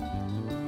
Eso.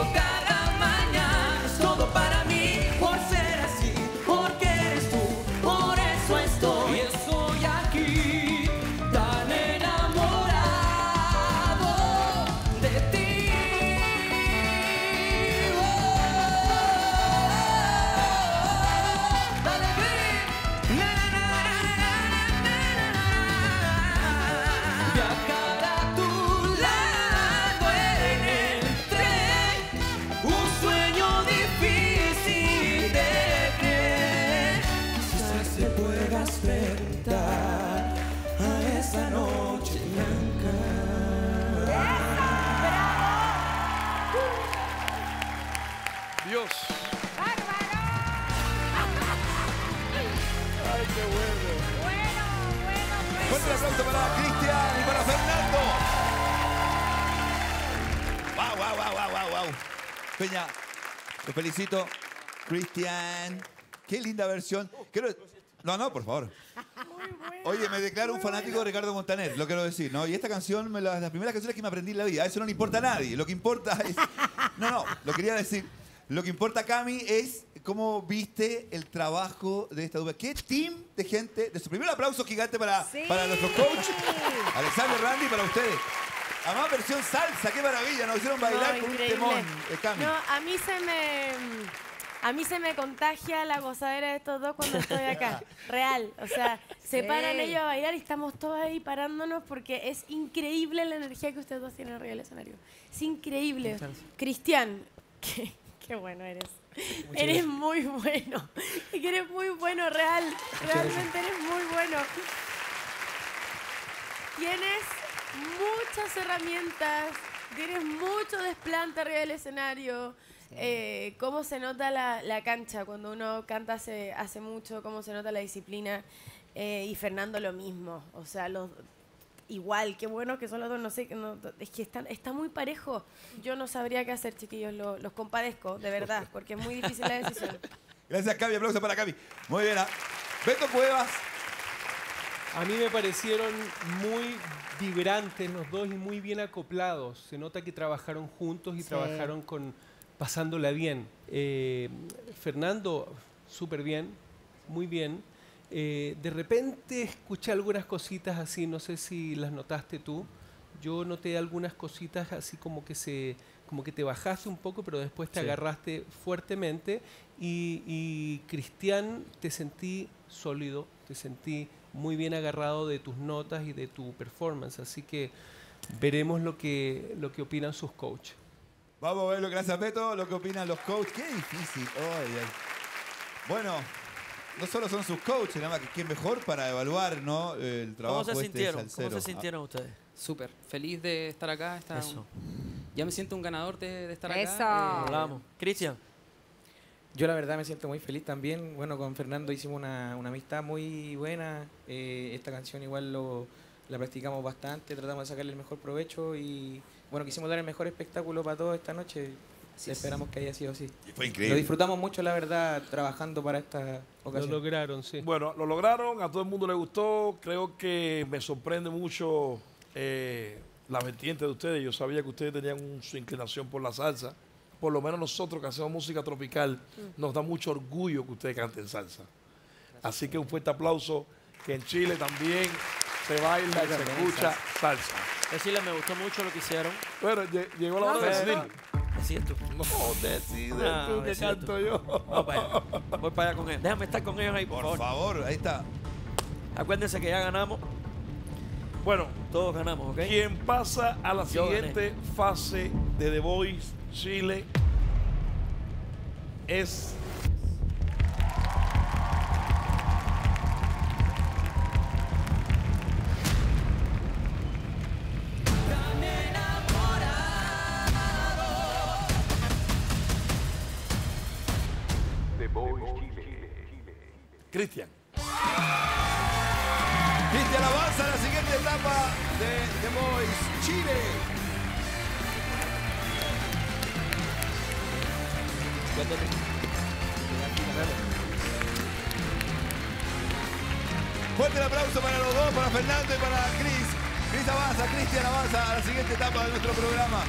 Despertar Dios. ¡Bárbaro! ¡Ay, qué bueno! Bueno, bueno, bueno. Fuerte el aplauso para Cristian y para Fernando. ¡Wow, wow, wow, wow, wow, wow! Peña, te felicito. Cristian. Qué linda versión. Quiero... No, no, por favor. Oye, me declaro un fanático de Ricardo Montaner, lo quiero decir, ¿no? Y esta canción, me la, las primeras canciones que me aprendí en la vida, eso no le importa a nadie. Lo que importa es. No, no, lo quería decir. Lo que importa, Cami, es cómo viste el trabajo de esta dupla. ¿Qué team de gente? De su primer aplauso gigante para, Sí. para nuestro coach, Alexander Randy, para ustedes. Además, versión salsa, qué maravilla, nos hicieron bailar No, con un temón, eh, Cami. No, a mí se me. A mí se me contagia la gozadera de estos dos cuando estoy acá. Real. O sea, se Sí. paran ellos a bailar y estamos todos ahí parándonos porque es increíble la energía que ustedes dos tienen arriba del escenario. Es increíble. Cristian, qué, qué bueno eres. eres muy bueno. Es que eres muy bueno, real. Realmente eres muy bueno. tienes muchas herramientas, tienes mucho desplante arriba del escenario. Eh, cómo se nota la, la cancha cuando uno canta hace, hace mucho, cómo se nota la disciplina. Eh, y Fernando lo mismo. O sea, los, igual, qué bueno que son los dos, no sé, no, es que están, está muy parejo. Yo no sabría qué hacer, chiquillos, lo- los compadezco, de verdad, porque es muy difícil la decisión. Gracias, Cavi. Aplauso para Cavi. Muy bien. ah. Beto Cuevas. A mí me parecieron muy vibrantes los dos y muy bien acoplados. Se nota que trabajaron juntos y Sí. trabajaron con pasándola bien. Eh, Fernando, súper bien, muy bien. Eh, de repente escuché algunas cositas así, no sé si las notaste tú. Yo noté algunas cositas así como que se como que te bajaste un poco, pero después te Sí. agarraste fuertemente y, y Cristian te sentí sólido, te sentí muy bien agarrado de tus notas y de tu performance, así que veremos lo que, lo que opinan sus coaches. Vamos a ver lo que gracias, Beto, lo que opinan los coaches. Qué difícil. Bueno, no solo son sus coaches, nada más que qué mejor para evaluar ¿no? el trabajo ¿Cómo se este sintieron? ¿Cómo salsero. se sintieron ustedes? Súper, feliz de estar acá. está un- Eso. ya me siento un ganador de, de estar Eso. acá. eh. Cristian, Yo la verdad me siento muy feliz también. Bueno, con Fernando hicimos una, una amistad muy buena. Eh, esta canción igual lo, la practicamos bastante, tratamos de sacarle el mejor provecho y bueno, quisimos dar el mejor espectáculo para todos esta noche. Esperamos que haya sido así. Y fue Lo increíble. disfrutamos mucho, la verdad, trabajando para esta Lo ocasión. lograron, sí. Bueno, lo lograron, a todo el mundo le gustó. Creo que me sorprende mucho eh, la vertiente de ustedes. Yo sabía que ustedes tenían un- su inclinación por la salsa. Por lo menos nosotros que hacemos música tropical, nos da mucho orgullo que ustedes canten salsa. Así que un fuerte aplauso, que en Chile también se baila y se escucha salsa. decirles, me gustó mucho lo que hicieron. Bueno, lle- llegó la hora de decidir. Decías tú. No, decide Ah, tú que decide canto tú. yo. Para allá. Voy para allá con ellos. Déjame estar con ellos ahí, por, Por favor. favor, ahí está. Acuérdense que ya ganamos. Bueno, Todos ganamos, ¿ok? Quien pasa a la Yo siguiente fase de The Voice Chile es Cristian. Cristian avanza a la siguiente etapa de The Voice Chile. Fuerte el aplauso para los dos, para Fernando y para Cris. Cris avanza, Cristian avanza a la siguiente etapa de nuestro programa.